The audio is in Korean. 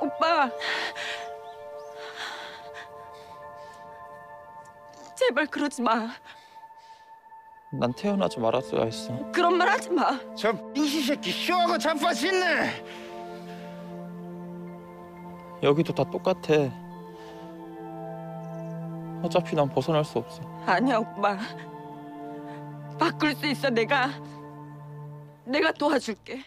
오빠. 제발 그러지 마. 난 태어나지 말았어야 했어. 그런 말 하지 마. 저 빙시 새끼 쇼하고 자빠졌네. 여기도 다 똑같아. 어차피 난 벗어날 수 없어. 아니야, 오빠. 바꿀 수 있어, 내가. 내가 도와줄게.